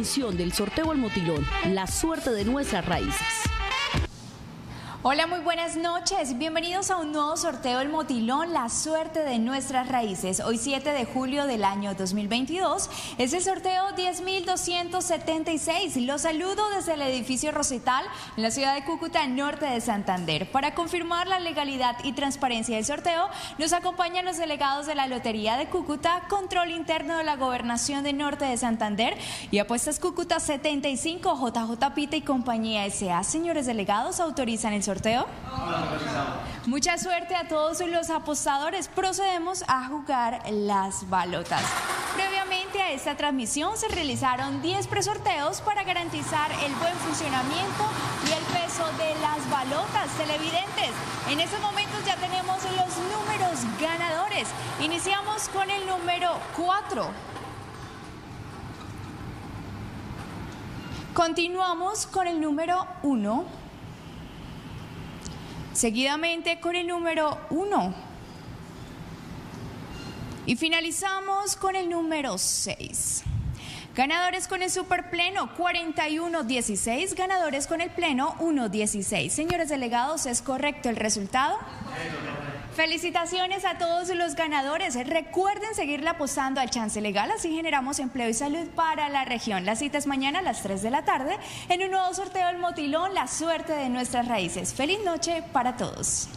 del sorteo al motilón, la suerte de nuestras raíces. Hola, muy buenas noches. Bienvenidos a un nuevo sorteo del Motilón, la suerte de nuestras raíces. Hoy 7 de julio del año 2022 es el sorteo 10.276. Los saludo desde el edificio Rosetal en la ciudad de Cúcuta, norte de Santander. Para confirmar la legalidad y transparencia del sorteo, nos acompañan los delegados de la Lotería de Cúcuta, Control Interno de la Gobernación de Norte de Santander y Apuestas Cúcuta 75, JJ Pita y compañía SA. Señores delegados, autorizan el sorteo sorteo? Mucha suerte a todos los apostadores. Procedemos a jugar las balotas. Previamente a esta transmisión se realizaron 10 presorteos para garantizar el buen funcionamiento y el peso de las balotas televidentes. En estos momentos ya tenemos los números ganadores. Iniciamos con el número 4. Continuamos con el número 1 seguidamente con el número 1. Y finalizamos con el número 6. Ganadores con el superpleno 41-16, ganadores con el pleno 1-16. Señores delegados, ¿es correcto el resultado? Felicitaciones a todos los ganadores. Recuerden seguirle apostando al chance legal, así generamos empleo y salud para la región. La cita es mañana a las 3 de la tarde en un nuevo sorteo del Motilón, la suerte de nuestras raíces. Feliz noche para todos.